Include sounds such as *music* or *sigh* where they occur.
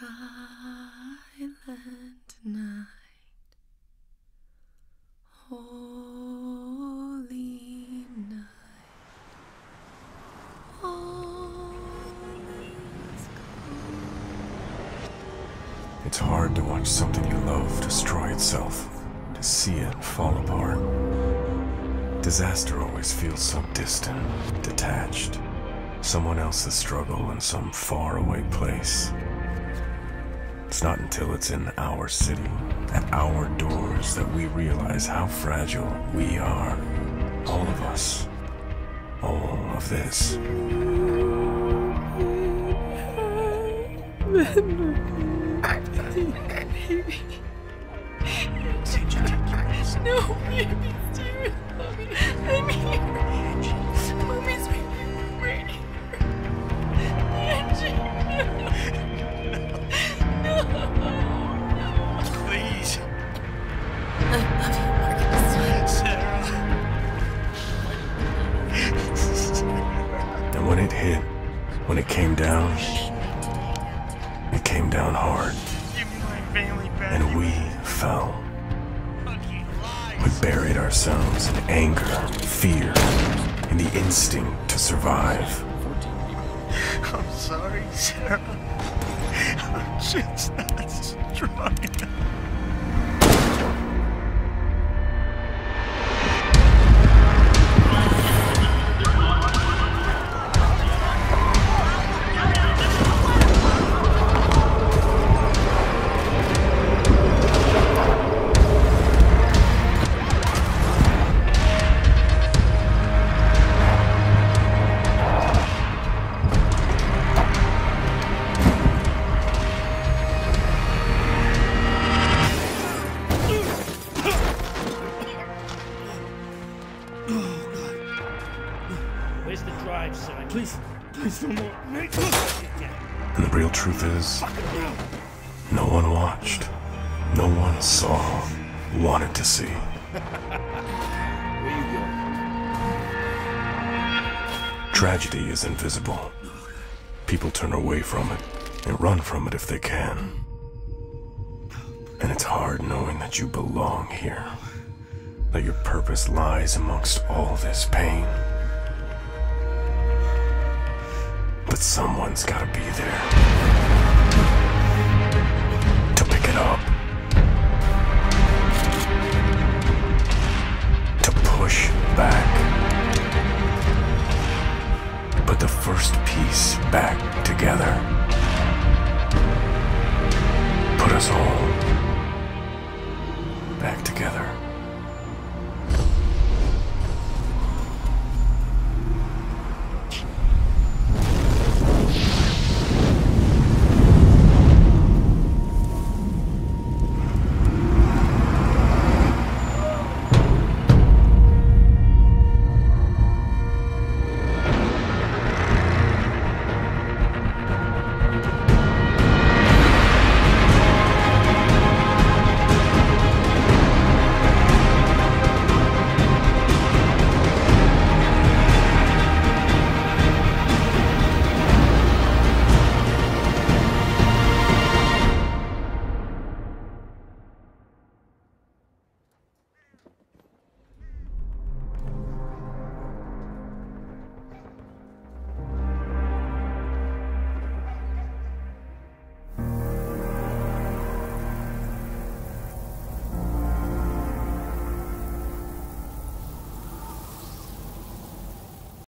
Silent night, holy night, all is It's hard to watch something you love destroy itself, to see it fall apart. Disaster always feels so distant, detached. Someone else's struggle in some faraway place. It's not until it's in our city, at our doors, that we realize how fragile we are. All of us. All of this. *laughs* No, baby, when it hit, when it came down, it came down hard. And we fell. We buried ourselves in anger, fear, and the instinct to survive. I'm sorry, Sarah. I'm just not strong enough. Please, please no more. And the real truth is, no one watched. No one saw, wanted to see. Where you going? Tragedy is invisible. People turn away from it and run from it if they can. And it's hard knowing that you belong here. That your purpose lies amongst all this pain. Someone's gotta be there. To pick it up. To push back. Put the first piece back together. Put us all back together.